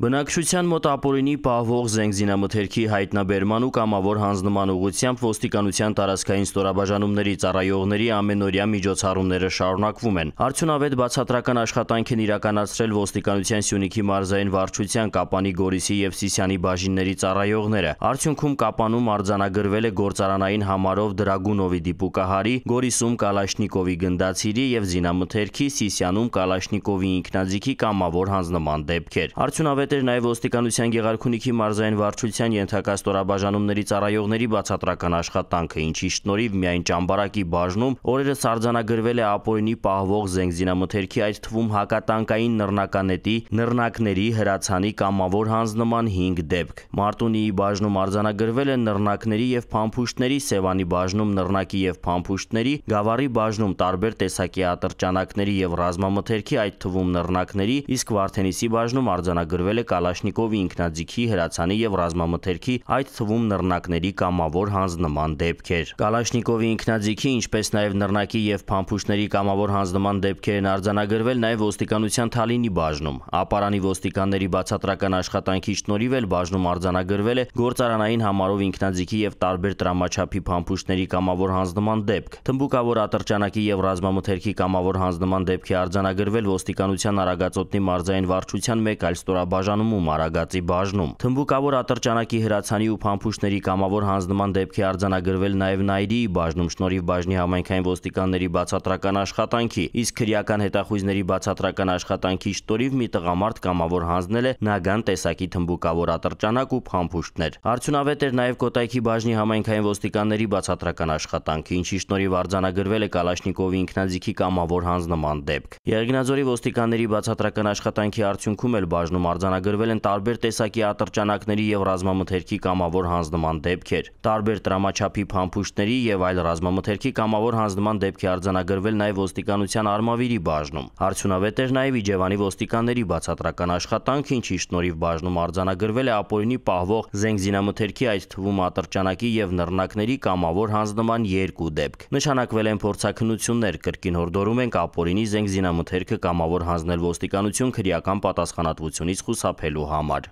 Բնակչության մոտ ապօրինի պահվող զենգզինամթերքի հայտնաբերման ու կամավոր հանձնման ուղղությամբ ոստիկանության տարածքային ստորաբաժանումների ծառայողների ամենօրյա միջոցառումները շարունակվում են։ Արդյունավետ բացատրական աշխատանք են իրականացրել ոստիկանության Սյունիքի մարզային վարչության Կապանի Գորիսի եւ Սիսյանի բաժինների ծառայողները։ Արդյունքում Կապանում արձանագրվել է գործարանային համարով Դրագունովի դիպուկահարի, Գորիսում Կալաշնիկովի գնդացիրի եւ զինամթերքի, Սիսյանում Կալաշնիկովի ինքնաձիգի կամավոր հանձնման դեպքեր։ Արդյունավետ էր նաև ոստիկանության Գեղարքունիքի մարզային վարչության ենթակա ստորաբաժանումների ծառայողների բացատրական աշխատանքը, ինչի շնորհիվ միայն Ճամբարակի բաժնում օրերս արձանագրվել է ապօրինի պահվող զենգզինամթերքի, այդ թվում հակատանկային նռնականետի, նռնակների, հրացանի կամավոր հանձնման 5 դեպք։ Մարտունիի բաժնում արձանագրվել են նռնակների եւ փամփուշտների, Սևանի բաժնում նռնակի եւ փամփուշտների, Գավառի բաժնում տարբեր տեսակի ատրճանակների եւ ռազմամթերքի, այդ թվում նռնակների, իսկ Վարդենիսի բաժնում արձանագրվել է Կալաշնիկովի ինքնաձիգի, հրացանի եւ ռազմամթերքի, այդ թվում նռնակների կամավոր հանձնման դեպքեր։ Կալաշնիկովի ինքնաձիգի, ինչպես նաեւ նռնակի եւ փամփուշտների կամավոր հանձնման դեպքեր են արձանագրվել նաեւ ոստիկանության Թալինի բաժնում։ Ապարանի ոստիկանների բացատրական աշխատանքի շնորհիվ էլ բաժնում արձանագրվել է գործարանային համարով ինքնաձիգի եւ տարբեր տրամաչափի փամփուշտների կամավոր հանձնման դեպք։ Թմբուկավոր ատրճանակի եւ ռազմամթերքի կամավոր հանձնման դեպքի արձանագրվել ոստիկանության Արագածոտնի մարզային վարչության մեկ այլ ստորաբաժան բաժանումում Արագածի բաժնում։ Թմբուկավոր ատրճանակի հրացանի ու փամփուշտների կամավոր հանձնման դեպքի արձանագրվել նաև Նայրիի բաժնում շնորհիվ բաժնի համայնքային ոստիկանների բացատրական աշխատանքի, իսկ քրեական հետախույզների բացատրական աշխատանքի շնորհիվ մի տղամարդ կամավոր հանձնել է նագան տեսակի թմբուկավոր ատրճանակ ու փամփուշտներ։ Արդյունավետ էր նաև Կոտայքի բաժնի համայնքային ոստիկանների բացատրական աշխատանքը, ինչի շնորհիվ արձանագրվել է Կալաշնիկովի ինքնաձիգի կամավոր հանձնման դեպք։ Եղեգնաձորի ոստիկանների բացատրական աշխատանքի արդյունքում էլ բաժնում արձանագրվել արձանագրվել են տարբեր տեսակի ատրճանակների եւ ռազմամթերքի կամավոր հանձնման դեպքեր։ Տարբեր տրամաչափի փամփուշտների եւ այլ ռազմամթերքի կամավոր հանձնման դեպքի արձանագրվել նաեւ ոստիկանության Արմավիրի բաժնում։ Արդյունավետ էր նաեւ Իջևանի ոստիկանների բացատրական աշխատանքը, ինչի շնորհիվ բաժնում արձանագրվել է ապօրինի պահվող զենգզինամթերքի, այդ թվում ատրճանակի եւ նռնակների կամավոր հանձնման երկու դեպք։ Նշանակվել են փորձակնություններ, կրկին հորդորում ենք ապօրինի զենգզինամթերքը կամավոր հանձնել ոստիկանություն քրեական պատասխանատվությունից խուսափ խուսափելու համար։